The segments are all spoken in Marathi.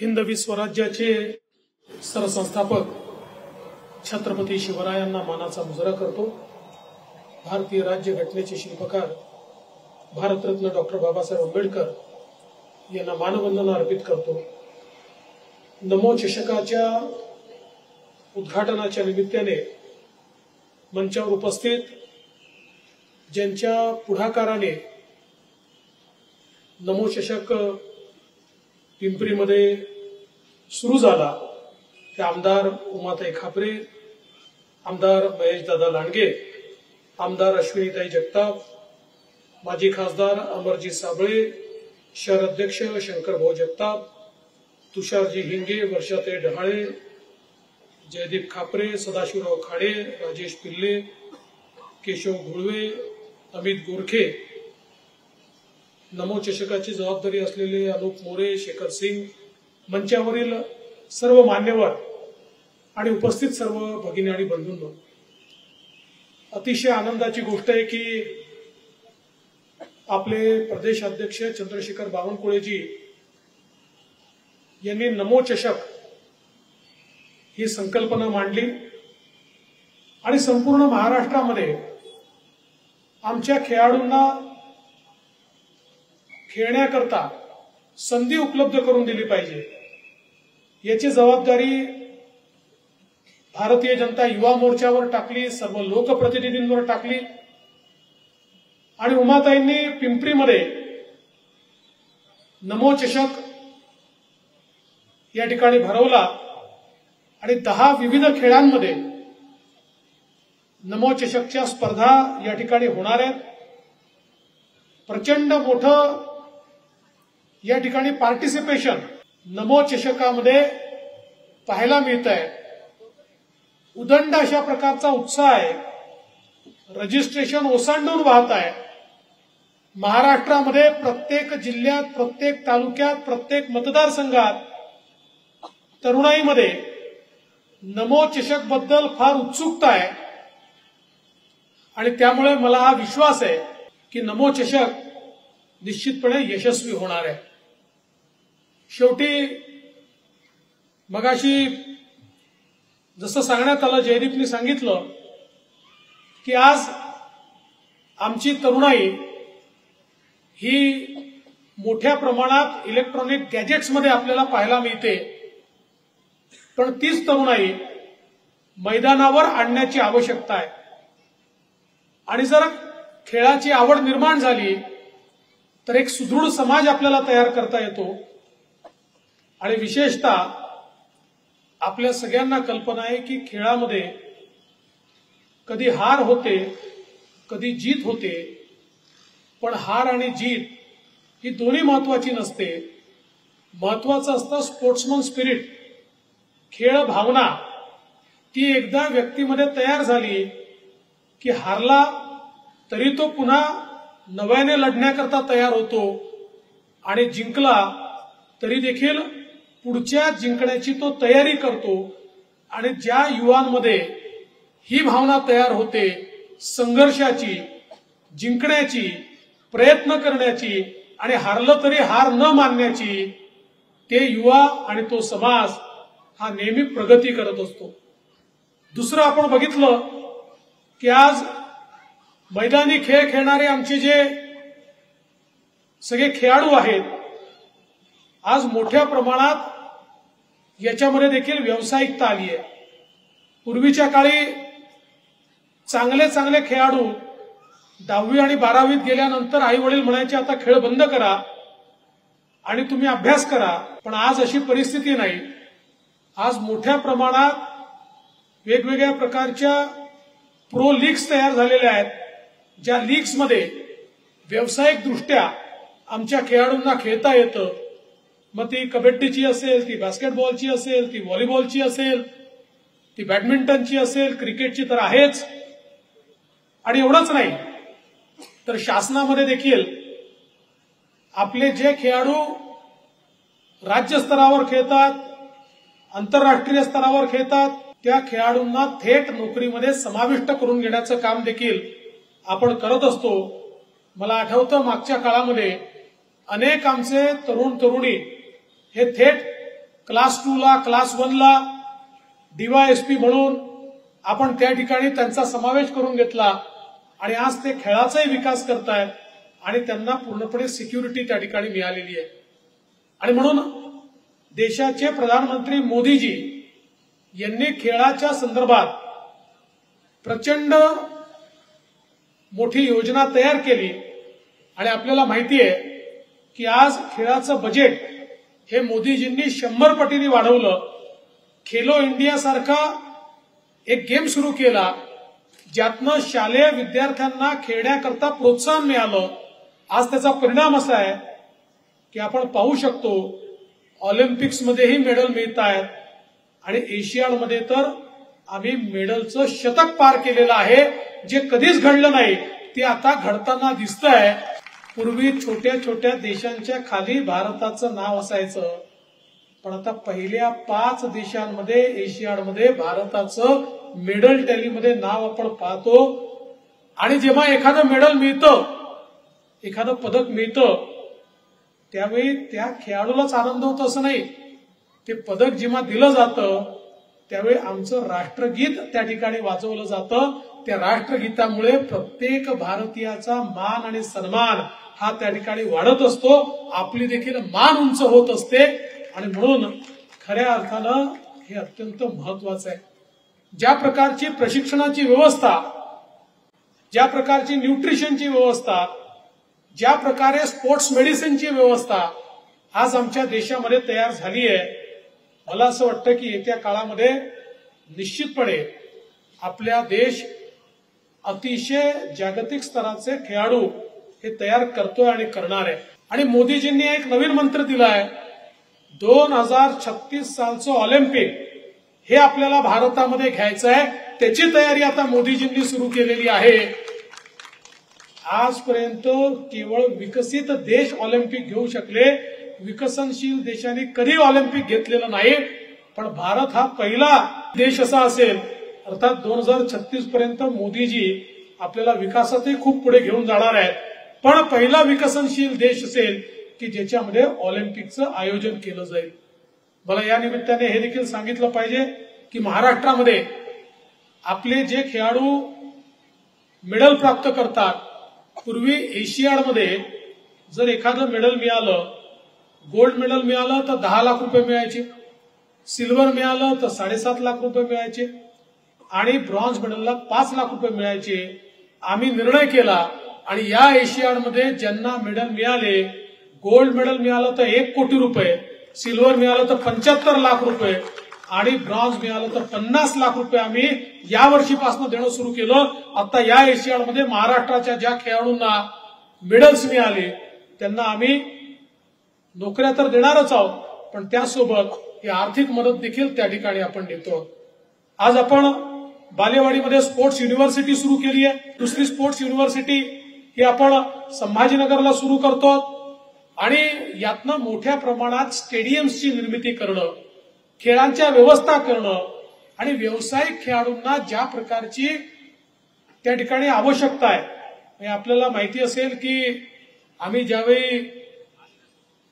हिंदवी स्वराज्याचे सरसंस्थापक छत्रपती शिवरायांना मानाचा मुजरा करतो. भारतीय राज्य घटनेचे शिल्पकार भारतरत्न डॉक्टर बाबासाहेब आंबेडकर यांना मानवंदना अर्पित करतो. नमो चषकाच्या उद्घाटनाच्या निमित्ताने मंचावर उपस्थित ज्यांच्या पुढाकाराने नमो चषक पिंपरीमध्ये सुरू झाला. ते आमदार उमाताई खापरे आमदार महेशदादा लांडगे आमदार अश्विनीताई जगताप माजी खासदार अमरजी साबळे शहर अध्यक्ष शंकरभाऊ जगताप तुषारजी हिंगे वर्षाताई डहाळे जयदीप खापरे सदाशिवराव खाडे राजेश पिल्ले केशव घुळवे अमित गोरखे नमो चषकाची जबाबदारी असलेले अनुप मोरे शेखर सिंग मंचावरील सर्व मान्यवर आणि उपस्थित सर्व भगिनी आणि बंधूंनो अतिशय आनंदाची गोष्ट आहे की आपले प्रदेश अध्यक्ष चंद्रशेखर बावनकुळेजी यांनी नमो चषक ही संकल्पना मांडली आणि संपूर्ण महाराष्ट्रामध्ये आमच्या खेळाडूंना खेळण्याकरता संधी उपलब्ध करून दिली पाहिजे. याची जबाबदारी भारतीय जनता युवा मोर्चावर टाकली सर्व लोकप्रतिनिधींवर टाकली आणि उमाताईंनी पिंपरीमध्ये नमोचषक या ठिकाणी भरवला आणि दहा विविध खेळांमध्ये नमोचषकच्या स्पर्धा या ठिकाणी होणार आहेत. प्रचंड मोठं या ठिकाणी पार्टिसिपेशन नमो चषकामध्ये पाहायला मिळत आहे उदंड अशा प्रकारचा उत्साह आहे. रजिस्ट्रेशन ओसांडून वाहत आहे. महाराष्ट्रामध्ये प्रत्येक जिल्ह्यात प्रत्येक तालुक्यात प्रत्येक मतदारसंघात तरुणाईमध्ये नमो चषकबद्दल फार उत्सुकता आहे. आणि त्यामुळे मला हा विश्वास आहे की नमो चषक निश्चितपणे यशस्वी होणार आहे. शेवटी मगाशी जसं सांगण्यात आलं जयदीपनी सांगितलं की आज आमची तरुणाई ही मोठ्या प्रमाणात इलेक्ट्रॉनिक गॅजेट्समध्ये आपल्याला पाहायला मिळते. पण तीच तरुणाई मैदानावर आणण्याची आवश्यकता आहे. आणि जर खेळाची आवड निर्माण झाली तर एक सुदृढ समाज आपल्याला तयार करता येतो. आणि विशेषतः आपल्या सगळ्यांना कल्पना आहे की खेळामध्ये कधी हार होते कधी जीत होते पण हार आणि जीत ही दोन्ही महत्वाची नसते. महत्वाचं असतं स्पोर्ट्समन स्पिरिट खेळ भावना. ती एकदा व्यक्तीमध्ये तयार झाली की हारला तरी तो पुन्हा नव्याने लढण्याकरता तयार होतो आणि जिंकला तरी देखील पुढच्या जिंकण्याची तो तयारी करतो आणि ज्या युवांमध्ये ही भावना तयार होते संघर्षाची जिंकण्याची प्रयत्न करण्याची आणि हारलं तरी हार न मानण्याची ते युवा आणि तो समाज हा नेहमी प्रगती करत असतो. दुसरं आपण बघितलं की आज मैदानी खेळ खेळणारे आमचे जे सगळे खेळाडू आहेत आज मोठ्या प्रमाणात याच्यामध्ये देखील व्यावसायिकता आली आहे. पूर्वीच्या काळी चांगले चांगले खेळाडू दहावी आणि बारावीत गेल्यानंतर आई वडील म्हणायचे आता खेळ बंद करा आणि तुम्ही अभ्यास करा. पण आज अशी परिस्थिती नाही. आज मोठ्या प्रमाणात वेगवेगळ्या प्रकारच्या प्रो लीग्स तयार झालेल्या आहेत ज्या लीग्समध्ये व्यावसायिकदृष्ट्या आमच्या खेळाडूंना खेळता येतं. मग ती कबड्डीची असेल ती बास्केटबॉलची असेल ती व्हॉलीबॉलची असेल ती बॅडमिंटनची असेल क्रिकेटची तर आहेच. आणि एवढंच नाही. तर शासनामध्ये देखील आपले जे खेळाडू राज्यस्तरावर खेळतात आंतरराष्ट्रीय स्तरावर खेळतात त्या खेळाडूंना थेट नोकरीमध्ये समाविष्ट करून घेण्याचं काम देखील आपण करत असतो. मला आठवतं मागच्या काळामध्ये अनेक आमचे तरुण तरुणी हे थेट क्लास टू ला क्लास वनला डीवायएसपी म्हणून आपण त्या ठिकाणी त्यांचा समावेश करून घेतला. आणि आज ते खेळाचाही विकास करतायत आणि त्यांना पूर्णपणे सिक्युरिटी त्या ठिकाणी मिळालेली आहे. आणि म्हणून देशाचे प्रधानमंत्री मोदीजी यांनी खेळाच्या संदर्भात प्रचंड मोठी योजना तयार केली. आणि आपल्याला माहिती आहे की आज खेळाचं बजेट हे मोदीजींनी शंभर पटीने वाढवलं. खेलो इंडिया सारखा एक गेम सुरू केला ज्यातनं शालेय विद्यार्थ्यांना खेळण्याकरता प्रोत्साहन मिळालं. आज त्याचा परिणाम असा आहे की आपण पाहू शकतो ऑलिम्पिक्समध्येही मेडल मिळत आहेत आणि एशियाडमध्ये तर आम्ही मेडलचं शतक पार केलेलं आहे. जे कधीच घडलं नाही ते आता घडताना दिसतंय. पूर्वी छोट्या छोट्या देशांच्या खाली भारताचं नाव असायचं. पण आता पहिल्या पाच देशांमध्ये एशियाडमध्ये भारताचं मेडल टॅलीमध्ये नाव आपण पाहतो. आणि जेव्हा एखादं मेडल मिळतं एखादं पदक मिळतं त्यावेळी त्या खेळाडूलाच आनंद होतो असं नाही. ते पदक जेव्हा दिलं जातं त्यावेळी आमचं राष्ट्रगीत त्या ठिकाणी वाजवलं जातं. त्या राष्ट्रगीतामुळे प्रत्येक भारतीयाचा मान आणि सन्मान हा त्या ठिकाणी वाढत असतो आपली देखील मान उंच होत असते. आणि म्हणून खऱ्या अर्थानं हे अत्यंत महत्वाचं आहे. ज्या प्रकारची प्रशिक्षणाची व्यवस्था ज्या प्रकारची न्यूट्रिशनची व्यवस्था ज्या प्रकारे स्पोर्ट्स मेडिसिनची व्यवस्था आज आमच्या देशामध्ये तयार झाली आहे मला असं वाटतं की येत्या काळामध्ये निश्चितपणे आपल्या देश अतिशय जागतिक स्तराचे खेळाडू हे तयार करतोय आणि करणार आहे. आणि मोदीजींनी एक नवीन मंत्र दिला आहे दोन हजार छत्तीस सालचं ऑलिम्पिक हे आपल्याला भारतामध्ये घ्यायचं आहे. त्याची तयारी आता मोदीजींनी सुरू केलेली आहे. आजपर्यंत केवळ विकसित देश ऑलिम्पिक घेऊ शकले. विकसनशील देशांनी कधी ऑलिम्पिक घेतलेलं नाही. पण भारत हा पहिला देश असा असेल. अर्थात दोन हजार छत्तीस पर्यंत मोदीजी आपल्याला विकासातही खूप पुढे घेऊन जाणार आहेत. पण पहिला विकसनशील देश असेल की ज्याच्यामध्ये ऑलिम्पिकचं आयोजन केलं जाईल. मला या निमित्ताने हे देखील सांगितलं पाहिजे की महाराष्ट्रामध्ये आपले जे खेळाडू मेडल प्राप्त करतात पूर्वी एशियाडमध्ये जर एखादं मेडल मिळालं गोल्ड मेडल मिळालं तर दहा लाख रुपये मिळायचे. सिल्वर मिळालं तर साडेसात लाख रुपये मिळायचे. आणि ब्रॉन्झ मेडलला पाच लाख रुपये मिळायचे. आम्ही निर्णय केला आणि या एशियाडमध्ये ज्यांना मेडल मिळाले गोल्ड मेडल मिळालं तर एक कोटी रुपये सिल्वर मिळालं तर पंच्याहत्तर लाख रुपये आणि ब्रॉन्झ मिळालं तर पन्नास लाख रुपये आम्ही या वर्षीपासून देणं सुरू केलं. आता या एशियाडमध्ये महाराष्ट्राच्या ज्या खेळाडूंना मेडल्स मिळाले त्यांना आम्ही नोकऱ्या तर देणारच आहोत पण त्यासोबत ही आर्थिक मदत देखील त्या ठिकाणी आपण देतो. आज आपण बालेवाडीमध्ये स्पोर्ट्स युनिव्हर्सिटी सुरू केली आहे. दुसरी स्पोर्ट्स युनिव्हर्सिटी हे आपण संभाजीनगरला सुरू करतो आणि यातनं मोठ्या प्रमाणात स्टेडियम्सची निर्मिती करणं खेळांच्या व्यवस्था करणं आणि व्यावसायिक खेळाडूंना ज्या प्रकारची त्या ठिकाणी आवश्यकता आहे. म्हणजे आपल्याला माहिती असेल की आम्ही ज्यावेळी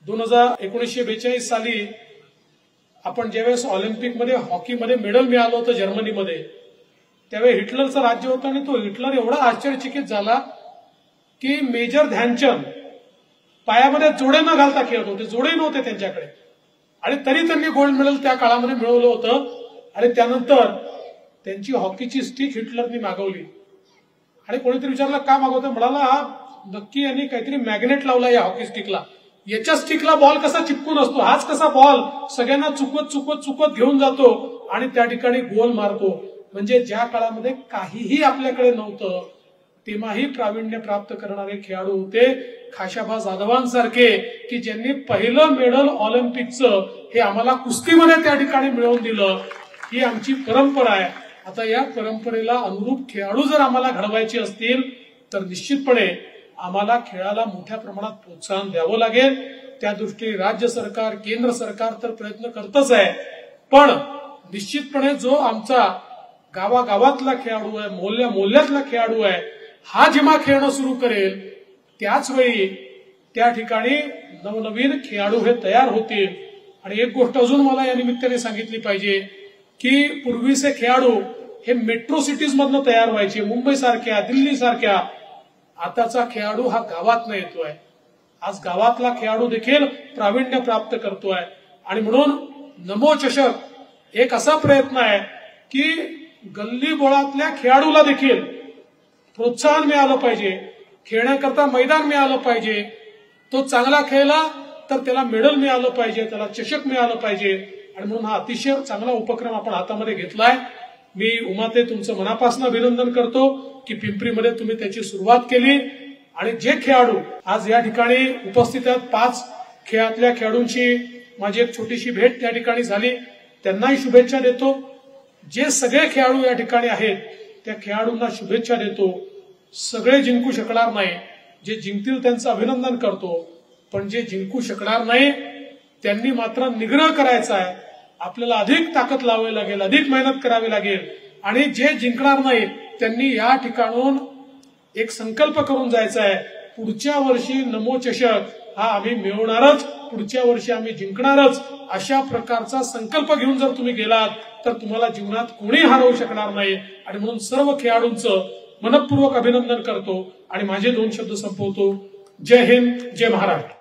दोन हजार एकोणीसशे बेचाळीस साली आपण ज्यावेळेस ऑलिम्पिकमध्ये हॉकीमध्ये मेडल मिळालं होतं जर्मनीमध्ये त्यावेळी हिटलरचं राज्य होतं आणि तो हिटलर एवढा आश्चर्यचकित झाला की मेजर ध्यानचंद पायामध्ये जोडे न घालता खेळत होते जोडे नव्हते त्यांच्याकडे. आणि तरी त्यांनी गोल्ड मेडल त्या काळामध्ये मिळवलं होतं. आणि त्यानंतर त्यांची हॉकीची स्टिक हिटलरनी मागवली. आणि कोणीतरी विचारलं का मागवतं म्हणाला हा नक्की यांनी काहीतरी मॅग्नेट लावला या हॉकी स्टिकला याच्या स्टिकला बॉल कसा चिपकून असतो? हाच कसा बॉल सगळ्यांना चुकवत चुकवत चुकवत घेऊन जातो आणि त्या ठिकाणी गोल मारतो. म्हणजे ज्या काळामध्ये काहीही आपल्याकडे नव्हतं तेव्हाही प्रावीण्य प्राप्त करणारे खेळाडू होते खाशाबा जाधवांसारखे की ज्यांनी पहिलं मेडल ऑलिम्पिकचं हे आम्हाला कुस्तीमध्ये त्या ठिकाणी मिळवून दिलं. ही आमची परंपरा आहे. आता या परंपरेला अनुरूप खेळाडू जर आम्हाला घडवायचे असतील तर निश्चितपणे आम्हाला खेळाला मोठ्या प्रमाणात प्रोत्साहन द्यावं लागेल. त्या दृष्टीने राज्य सरकार केंद्र सरकार तर प्रयत्न करतच आहे. पण निश्चितपणे जो आमचा गावागावातला खेळाडू आहे मोल्या मोल्यातला खेळाडू आहे हा जेव्हा खेळणं सुरू करेल त्याच वेळी त्या ठिकाणी नवनवीन खेळाडू हे तयार होतील. आणि एक गोष्ट अजून मला या निमित्ताने सांगितली पाहिजे की पूर्वीचे खेळाडू हे मेट्रो सिटीज मधनं तयार व्हायचे मुंबई सारख्या दिल्ली सारख्या आताचा खेळाडू हा गावात येतोय. आज गावातला खेळाडू देखील प्रावीण्य प्राप्त करतोय. आणि म्हणून नमो चषक एक असा प्रयत्न आहे की गल्ली बोळातल्या खेळाडूला देखील प्रोत्साहन मिळालं पाहिजे. खेळण्याकरता मैदान मिळालं पाहिजे. तो चांगला खेळला तर त्याला मेडल मिळालं पाहिजे त्याला चषक मिळालं पाहिजे. आणि म्हणून हा अतिशय चांगला उपक्रम आपण हातामध्ये घेतलाय. मी उमाते तुमचं मनापासून अभिनंदन करतो की पिंपरीमध्ये तुम्ही त्याची सुरुवात केली. आणि जे खेळाडू आज या ठिकाणी उपस्थित आहेत पाच खेळातल्या खेळाडूंची माझी एक छोटीशी भेट त्या ठिकाणी झाली. त्यांनाही शुभेच्छा देतो. जे सगळे खेळाडू या ठिकाणी आहेत त्या खेळाडूंना शुभेच्छा देतो. सगळे जिंकू शकणार नाही. जे जिंकतील त्यांचं अभिनंदन करतो. पण जे जिंकू शकणार नाही त्यांनी मात्र निग्रह करायचा आहे. आपल्याला अधिक ताकद लावावी लागेल अधिक मेहनत करावी लागेल. आणि जे जिंकणार नाही त्यांनी या ठिकाणून एक संकल्प करून जायचा आहे. पुढच्या वर्षी नमो चषक हा आम्ही मिळवणारच. पुढच्या वर्षी आम्ही जिंकणारच. अशा प्रकारचा संकल्प घेऊन जर तुम्ही गेलात तर तुम्हाला जीवनात कोणी हरवू शकणार नाही. आणि म्हणून सर्व खेळाडूंचं मनपूर्वक अभिनंदन करतो. आणि माझे दोन शब्द संपवतो. जय हिंद जय महाराष्ट्र.